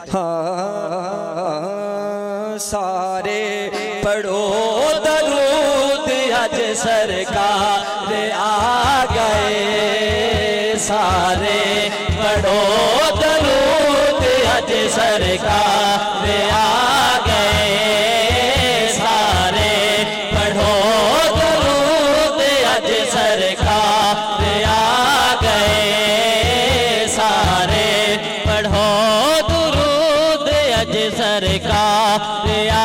हाँ सारे पढ़ो दरूद अज सरकार आ गए। सारे पढ़ो दरूद अज सरकार ya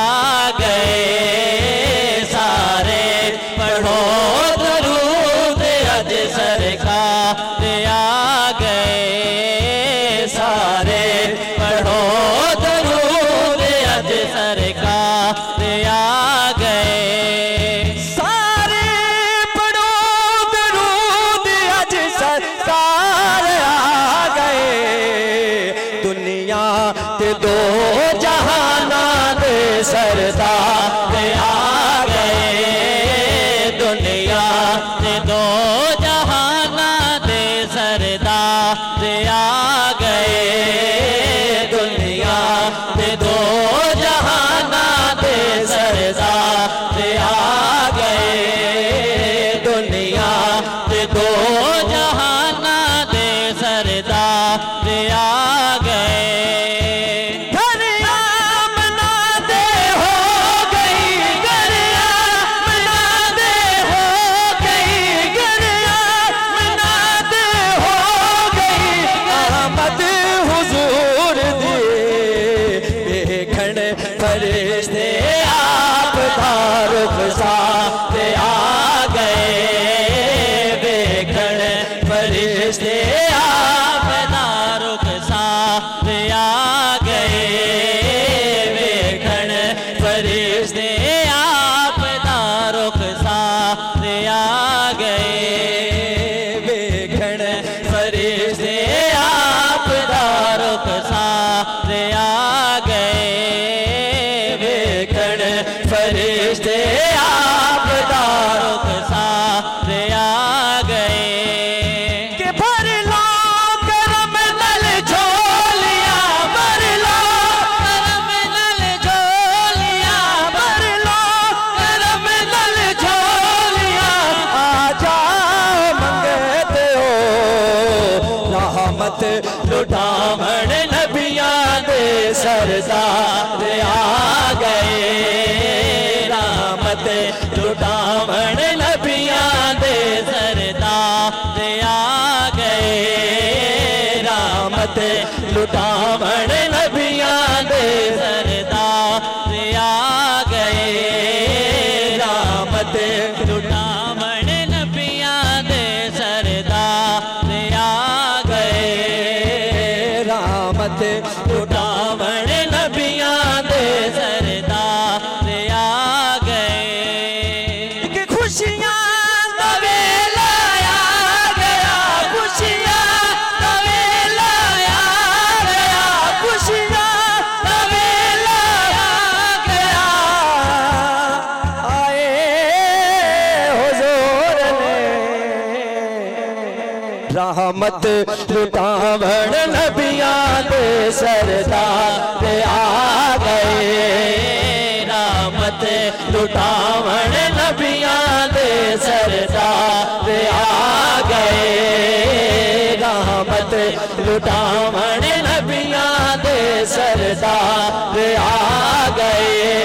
रे आ दे सरदार आ गए। रामत लुटावण नबिया दे सरदार आ गए। रामत लुटा रहमत लुटावण नबिया दे सरदार आ गए। रामत लुटावण नबिया दे सरदार आ गए। रहमत लुटावण नबिया दे सरदार आ गए।